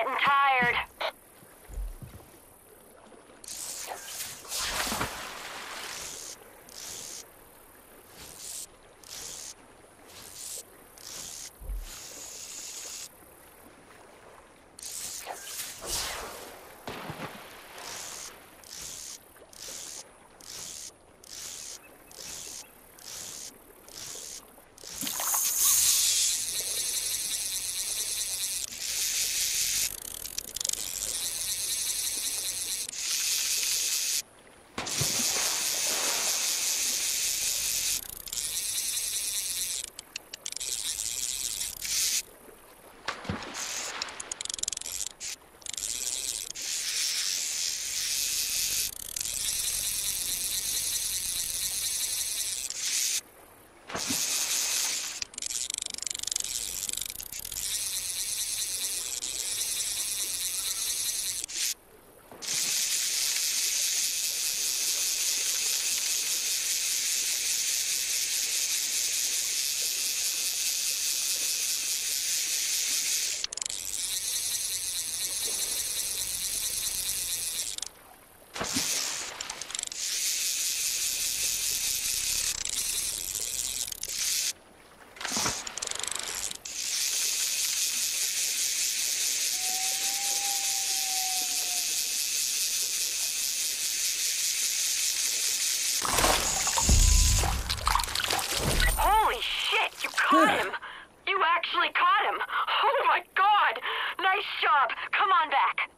getting tired. Caught him! You actually caught him! Oh my god! Nice job! Come on back!